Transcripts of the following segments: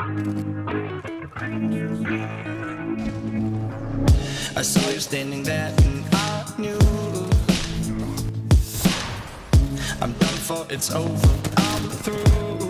I saw you standing there and I knew I'm done for, it's over, I'm through.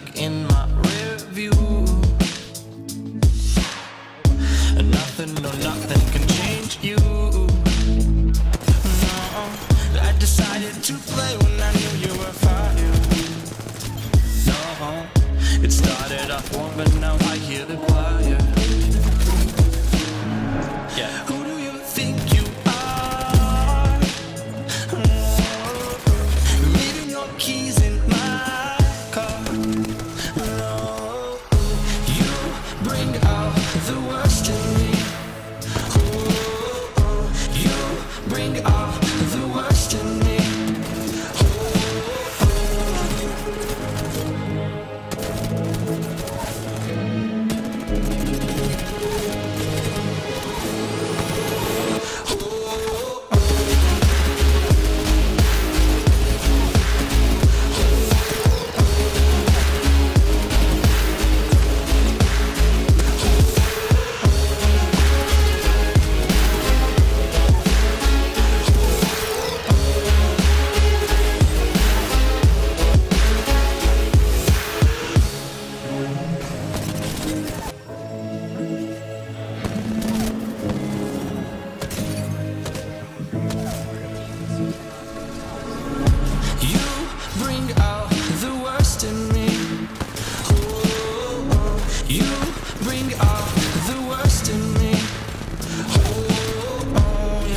Back in my rear view. Nothing, no, nothing can change you. No, I decided to play when I knew you were fire. No, it started off warm, but now I hear the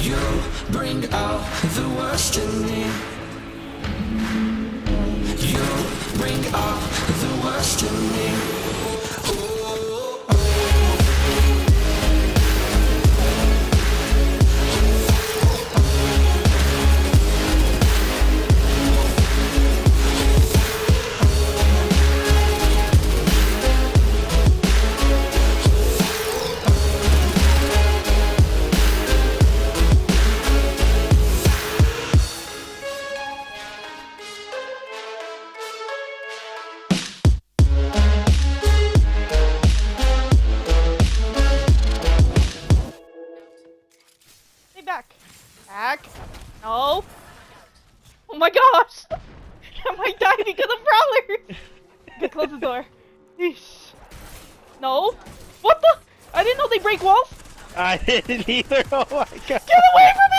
you bring out the worst in me. You bring out the worst in me. my. I might die because of prowlers. Okay, close the door. Yeesh. No. What the? I didn't know they break walls. I didn't either. Oh my god. Get away from